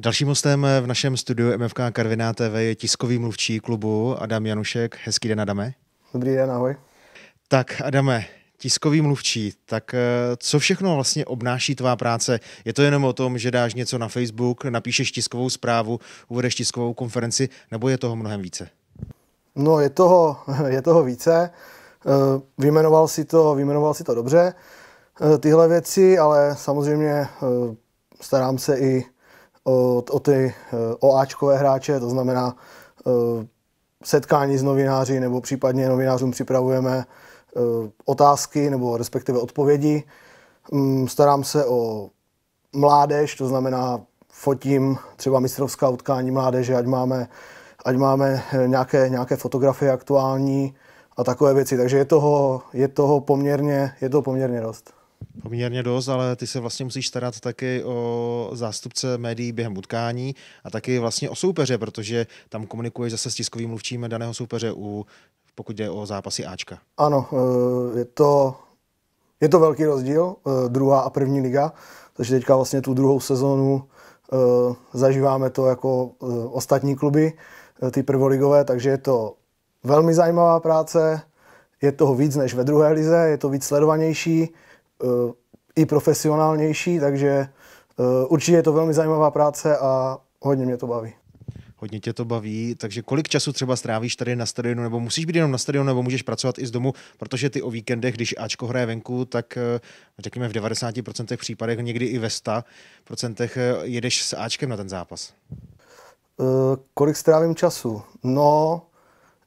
Dalším hostem v našem studiu MFK Karviná TV je tiskový mluvčí klubu Adam Janušek. Hezký den, Adame. Dobrý den, ahoj. Tak, Adame, tiskový mluvčí, tak eh, co všechno vlastně obnáší tvá práce? Je to jenom o tom, že dáš něco na Facebook, napíšeš tiskovou zprávu, uvedeš tiskovou konferenci, nebo je toho mnohem více? No, je toho, je toho více. Eh, vyjmenoval si to, vyjmenoval si to dobře, eh, tyhle věci, ale samozřejmě starám se i o, o ty OAčkové hráče, to znamená setkání s novináři nebo případně novinářům připravujeme Eh, otázky nebo respektive odpovědi. Mm, starám se o mládež, to znamená fotím třeba mistrovská utkání mládeže, ať máme, ať máme eh, nějaké, nějaké fotografie aktuální a takové věci. Takže je toho, je toho, poměrně, je toho poměrně dost. Poměrně dost, ale ty se vlastně musíš starat taky o zástupce médií během utkání a taky vlastně o soupeře, protože tam komunikuješ zase s tiskovým mluvčím daného soupeře u pokud jde o zápasy Ačka. Ano, eh, je to, je to velký rozdíl, eh, druhá a první liga, takže teďka vlastně tu druhou sezónu eh, zažíváme to jako ostatní kluby, ty prvoligové, takže je to velmi zajímavá práce, je toho víc než ve druhé lize, je to víc sledovanější, i profesionálnější, takže určitě je to velmi zajímavá práce a hodně mě to baví hodně tě to baví, takže kolik času třeba strávíš tady na stadionu, nebo musíš být jenom na stadionu, nebo můžeš pracovat i z domu, protože ty o víkendech, když Ačko hraje venku, tak eh, řekněme v 90% případech, někdy i ve 100% eh, jedeš s Ačkem na ten zápas. Uh, kolik strávím času? No,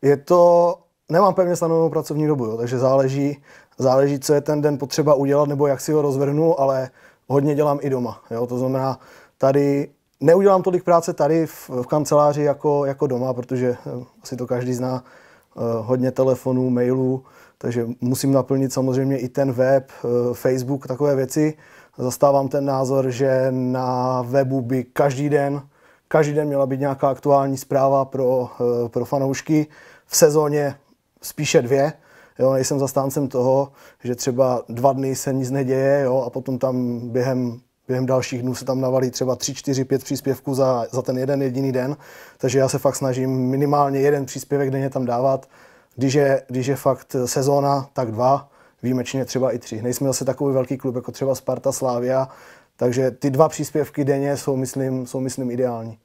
je to, nemám pevně stanovenou pracovní dobu, jo, takže záleží, záleží, co je ten den potřeba udělat, nebo jak si ho rozvrhnu, ale hodně dělám i doma. Jo, to znamená, tady neudělám tolik práce tady v, v kanceláři jako, jako doma, protože eh, asi to každý zná, eh, hodně telefonů, mailů, takže musím naplnit samozřejmě i ten web, eh, Facebook, takové věci. Zastávám ten názor, že na webu by každý den, každý den měla být nějaká aktuální zpráva pro, pro fanoušky. V sezóně spíše dvě. Jo, nejsem zastáncem toho, že třeba dva dny se nic neděje jo, a potom tam během během dalších dnů se tam navalí třeba 3, 4, 5 příspěvků za, za ten jeden jediný den, takže já se fakt snažím minimálně jeden příspěvek denně tam dávat. Když je, když je fakt sezóna, tak dva, výjimečně třeba i tři. Nejsme zase takový velký klub jako třeba Sparta, Slávia, takže ty dva příspěvky denně jsou, myslím, jsou, myslím ideální.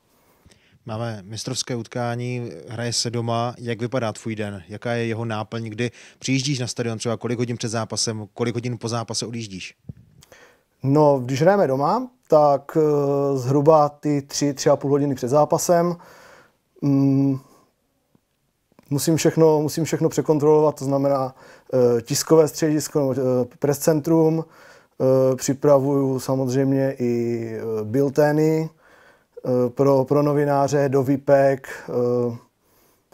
Máme mistrovské utkání, hraje se doma. Jak vypadá tvůj den? Jaká je jeho náplň, kdy přijíždíš na stadion třeba kolik hodin před zápasem, kolik hodin po zápase odjíždíš? No, když hrajeme doma, tak uh, zhruba ty tři, tři a půl hodiny před zápasem um, musím, všechno, musím všechno překontrolovat, to znamená uh, tiskové středisko, uh, press centrum, připravuju samozřejmě i biltény pro, pro novináře, do VIPek, uh,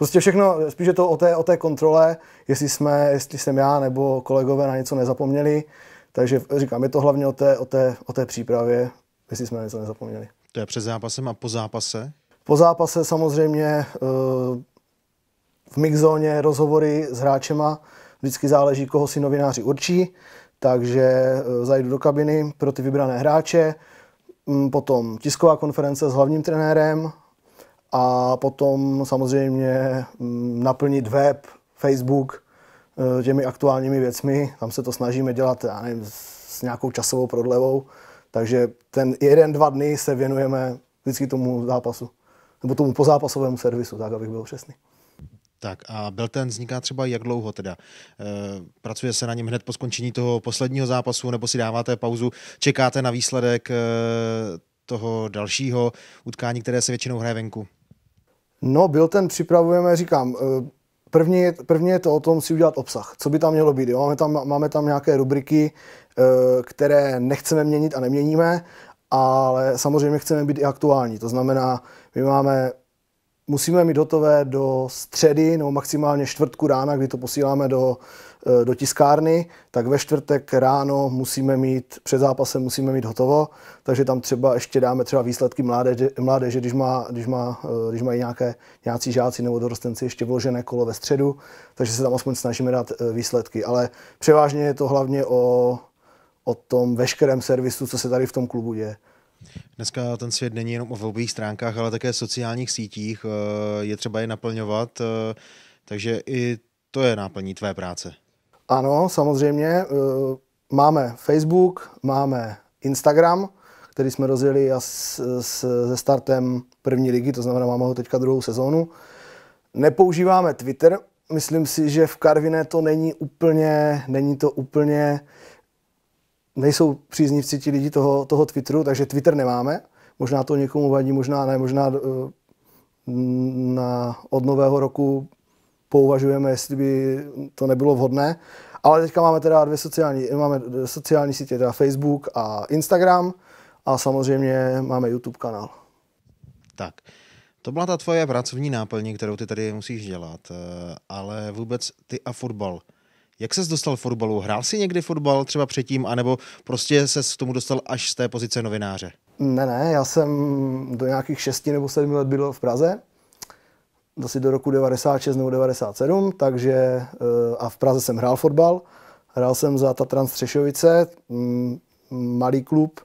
Prostě všechno, spíš je to o té, o té kontrole, jestli jsme, jestli jsem já nebo kolegové na něco nezapomněli, takže říkám, je to hlavně o té, o té, o té přípravě, jestli jsme něco nezapomněli. To je před zápasem a po zápase? Po zápase samozřejmě eh, v mixzóně rozhovory s hráčema. Vždycky záleží, koho si novináři určí, takže eh, zajdu do kabiny pro ty vybrané hráče, potom tisková konference s hlavním trenérem a potom samozřejmě mm, naplnit web, Facebook, Eh, těmi aktuálními věcmi. Tam se to snažíme dělat, já nevím, s nějakou časovou prodlevou. Takže ten jeden, dva dny se věnujeme vždycky tomu zápasu. Nebo tomu pozápasovému servisu, tak abych byl přesný. Tak a byl ten vzniká třeba jak dlouho teda? E, pracuje se na něm hned po skončení toho posledního zápasu, nebo si dáváte pauzu, čekáte na výsledek e, toho dalšího utkání, které se většinou hraje venku? No, byl ten připravujeme, říkám, První, první je to o tom si udělat obsah. Co by tam mělo být? Jo? Máme, tam, máme tam nějaké rubriky, eh, které nechceme měnit a neměníme, ale samozřejmě chceme být i aktuální. To znamená, my máme musíme mít hotové do středy nebo maximálně čtvrtku rána, kdy to posíláme do, eh, do tiskárny, tak ve čtvrtek ráno musíme mít, před zápasem musíme mít hotovo, takže tam třeba ještě dáme třeba výsledky mládeže, mládeže když, má, když, má, eh, když mají nějaké, nějací žáci nebo dorostenci ještě vložené kolo ve středu, takže se tam aspoň snažíme dát eh, výsledky, ale převážně je to hlavně o, o tom veškerém servisu, co se tady v tom klubu děje. Dneska ten svět není jenom o webových stránkách, ale také sociálních sítích. Eh, je třeba je naplňovat, eh, takže i to je náplní tvé práce. Ano, samozřejmě. Eh, máme Facebook, máme Instagram, který jsme rozjeli se startem první ligy, to znamená, máme ho teďka druhou sezónu. Nepoužíváme Twitter, myslím si, že v Karviné to není úplně, není to úplně, nejsou příznivci ti lidi toho, toho Twitteru, takže Twitter nemáme. Možná to někomu vadí, možná ne, možná uh, na, od nového roku pouvažujeme, jestli by to nebylo vhodné. Ale teďka máme teda dvě sociální, máme sociální sítě, teda Facebook a Instagram a samozřejmě máme YouTube kanál. Tak, to byla ta tvoje pracovní náplň, kterou ty tady musíš dělat, eh, ale vůbec ty a fotbal. Jak ses dostal fotbalu? Hrál jsi někdy fotbal třeba předtím, anebo prostě se k tomu dostal až z té pozice novináře? Ne, ne, já jsem do nějakých 6 nebo 7 let byl v Praze, asi do roku 96 nebo 97, takže eh, a v Praze jsem hrál fotbal. Hrál jsem za Tatran Střešovice, mm, malý klub,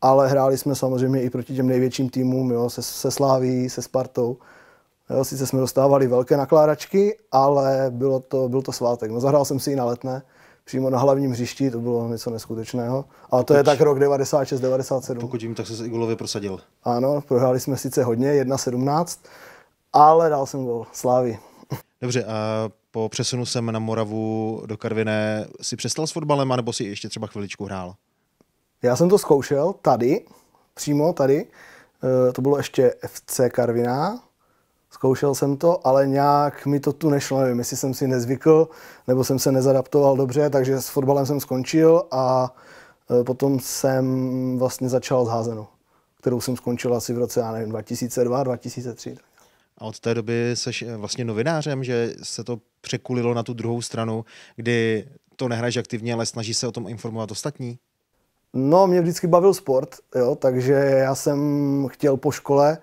ale hráli jsme samozřejmě i proti těm největším týmům, jo, se, se Sláví, se Spartou. Sice jsme dostávali velké nakládačky, ale bylo to, byl to svátek. No, zahrál jsem si i na letné, přímo na hlavním hřišti, to bylo něco neskutečného. Ale to Pokud, je tak rok 96-97. Pokud jim, tak se i golově prosadil. Ano, prohráli jsme sice hodně, 1-17, ale dal jsem gol Slávy. Dobře, a po přesunu sem na Moravu do Karviné si přestal s fotbalem, anebo si ještě třeba chviličku hrál? Já jsem to zkoušel tady, přímo tady. E, to bylo ještě FC Karviná. Zkoušel jsem to, ale nějak mi to tu nešlo. Nevím, jestli jsem si nezvykl, nebo jsem se nezadaptoval dobře, takže s fotbalem jsem skončil a e, potom jsem vlastně začal s házenou, kterou jsem skončil asi v roce, já nevím, 2002, 2003. A od té doby seš e, vlastně novinářem, že se to překulilo na tu druhou stranu, kdy to nehraješ aktivně, ale snaží se o tom informovat ostatní? No, mě vždycky bavil sport, jo, takže já jsem chtěl po škole,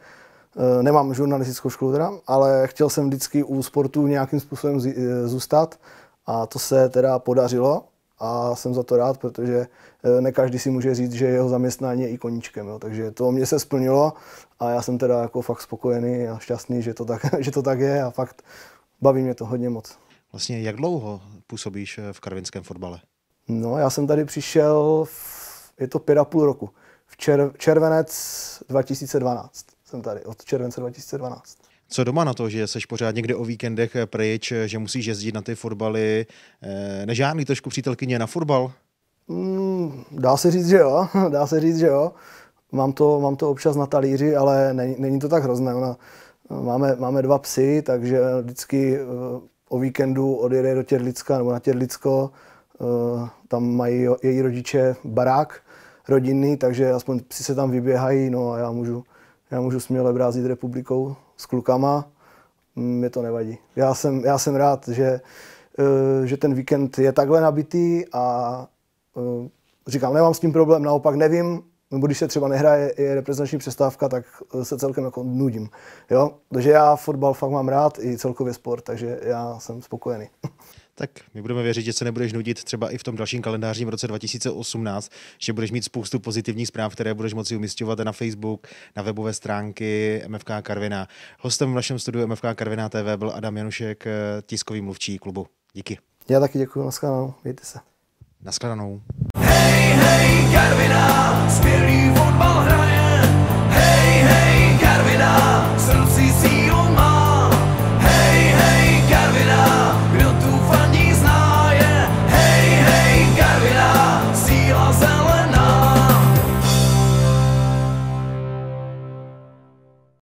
nemám žurnalistickou školu teda, ale chtěl jsem vždycky u sportu nějakým způsobem eh, zůstat a to se teda podařilo a jsem za to rád, protože eh, ne každý si může říct, že jeho zaměstnání je i koníčkem, jo, takže to mě se splnilo a já jsem teda jako fakt spokojený a šťastný, že to tak, že to tak je a fakt baví mě to hodně moc. Vlastně jak dlouho působíš v karvinském fotbale? No, já jsem tady přišel v je to pět a půl roku. V čer, červenec 2012 jsem tady, od července 2012. Co doma na to, že jsi pořád někde o víkendech pryč, že musíš jezdit na ty fotbaly? Eh, nežádný trošku přítelkyně na fotbal? Mm, dá se říct, že jo. Dá se říct, že jo. Mám to, mám to občas na talíři, ale není, není to tak hrozné. Ona, máme, máme dva psy, takže vždycky eh, o víkendu odjede do Těrlicka nebo na Těrlicko. Eh, tam mají její rodiče barák, rodinný, takže aspoň si se tam vyběhají, no a já můžu, já můžu směle brázit republikou s klukama, mě to nevadí. Já jsem, já jsem rád, že, eh, že ten víkend je takhle nabitý a eh, říkám, nemám s tím problém, naopak nevím, nebo když se třeba nehraje je reprezentační přestávka, tak se celkem jako nudím. Jo? Takže já fotbal fakt mám rád, i celkově sport, takže já jsem spokojený. Tak my budeme věřit, že se nebudeš nudit třeba i v tom dalším kalendářním roce 2018, že budeš mít spoustu pozitivních zpráv, které budeš moci umistovat na Facebook, na webové stránky MFK Karvina. Hostem v našem studiu MFK Karvina TV byl Adam Janušek, tiskový mluvčí klubu. Díky. Já taky děkuji, nashledanou, mějte se. Naschledanou. Hej, hej, Karvina.